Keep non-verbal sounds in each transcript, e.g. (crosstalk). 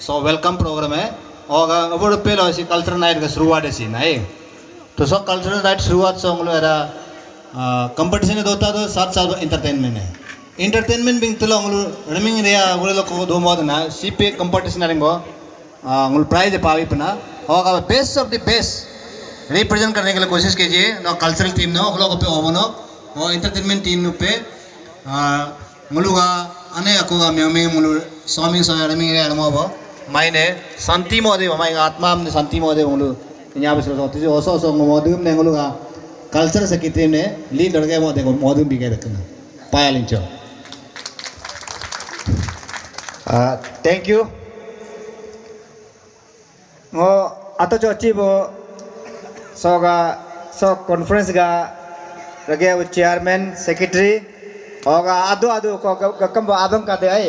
So welcome programme है। और अब कल्चरल नाइट का शुरुआत है सीन है तो सो कल्चरल नाइट शुरुआत से हम लोग कंपटीशन होता तो साथ साथ इंटरटेनमेंट है। इंटरटेनमेंट बिंग तो हम लोग रनिंग रिया वो लोग को दो मौत ना सी पे कंपटीशन आ रही हम लोग प्राइज पावी पना और best of the best represent करने के लिए कोशिश कीजिए ना कल्चरल टीम नो हम लोग पे ओवनो और इंटरटेनमेंट टीम पे मुलुगा अने अकुगा म्योमी मुलु स्वामी स्वामी रे अनुभव माइने शांति मोदे माइ आत्मा हमने शांति मोदे मुलु यहाँ पे सोचते जो ओसो ओसो मोदुम ने मुलुगा कल्चर से कितने ने ली लड़के मोदे को मोदुम भी कह रखना पाया लिंचो thank you. ngo ato cho chi bo so ga so conference ga rage chairman secretary oga adu adu ko ga kam bo abang ka de ai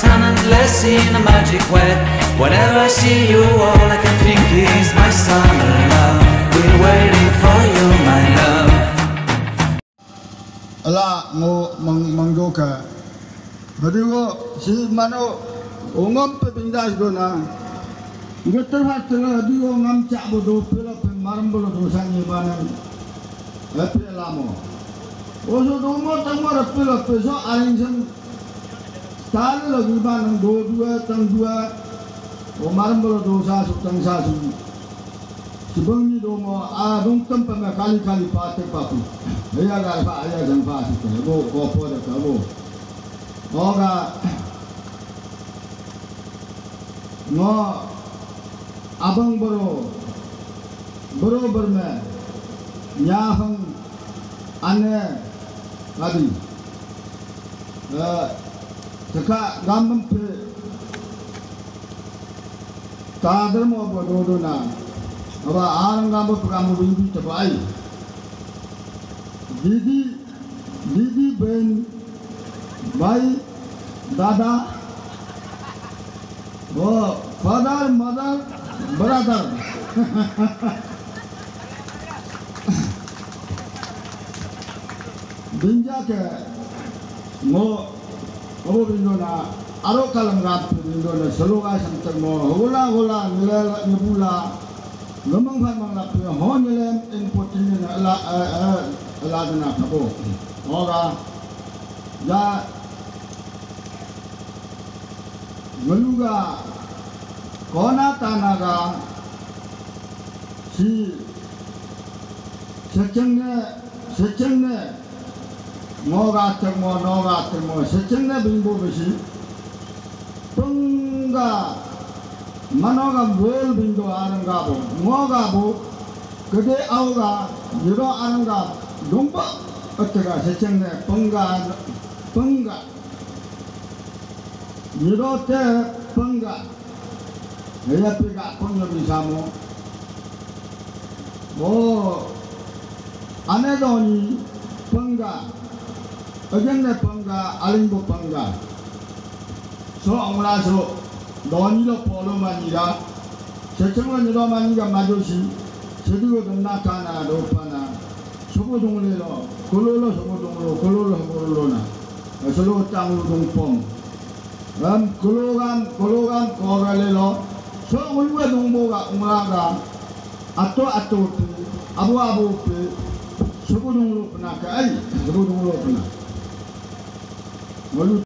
talentless in a magic way. Whenever I see you, all I can think is my summer love. We're waiting for you, my love. Ala mo mang manggoka. 그리고 실마노 옹암 빙다시도나 이것들 하트가 어디 옹암 do 필라페 마름보로 도상이 바는 옆에 라모 오소 동모 땅마라 필라페서 아인선 tanu la juba nang do dua tang dua. Oh, o maram bolo do sa su tang sa su sibang ni do mo a dong tam pa ma kali kali pa te pa pu ya ga pa ya jang pa si te bo ko po da ka bo o no abang bolo bro berme, me nya ane kadi eh तादर मो बडोडो ना अब आरं गांबो पगाम बिंदी तबाई दीदी दीदी बहन भाई, दादा। वो फादर, मदर, ब्रदर। (laughs) बिंजा के मो binja ke mo abo bindo na aro kalang rap bindo na saloga santar mo hula hula nila nibula lemang fan mang la pe ho ni lem in potin ni ala ala na thabo oga ya galuga kona tanaga si noga temo 노가특모 노가특모 세청내 빙보듯이 뻥가 만화가 뭘 빙도 아는가 보 뭐가 보 그대 아우가 여러 아는가 농법 어떻가 세청내 뻥가 뻥가 여러 때 뻥가 예약비가 폭력이 사모 뭐 안해도 니 뻥가 어견내법과 아름법법과 소억라소 논의로 보로만이라 제청원이로만이가 마주시 제주고 동나타나 로파나 소고동으로 골로로 소고동으로 골로로 골로나 솔로 땅으로 동봉 음 골로감 골로감 고갈레로 소울과 동보가 웅라가 아또 아또 아부 아부 소고동으로 분할까 아니 소고동으로 분할 валют